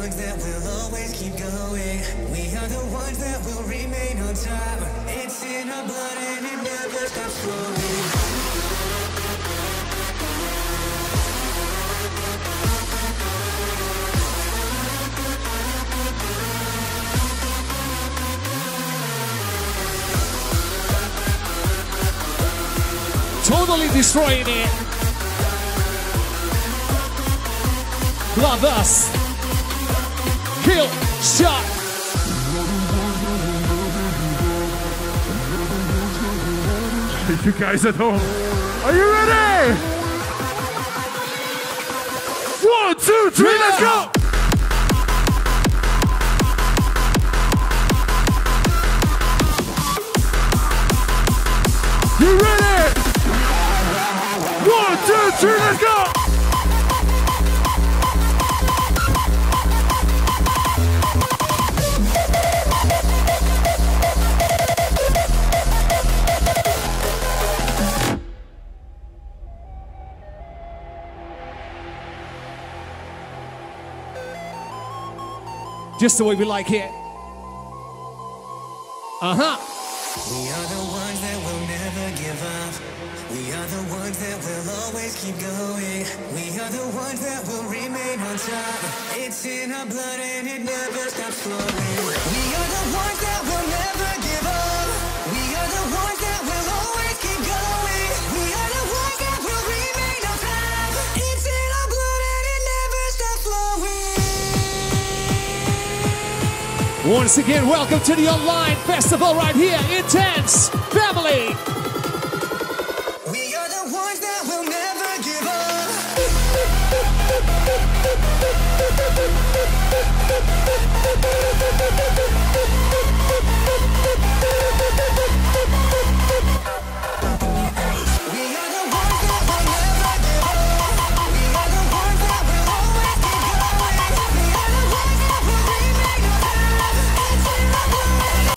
ones that will always keep going. We are the ones that will remain on top. It's in our blood and it never stops flowing. Totally destroying it. Love us. Kill shot. You guys at home, are you ready? One, two, three, let's go! You ready? One, two, three, let's go! Just the way we like it. Uh huh. We are the ones that will never give up. We are the ones that will always keep going. We are the ones that will remain on top. It's in our blood and it never stops flowing. We Once again, welcome to the online festival right here, Intense Family.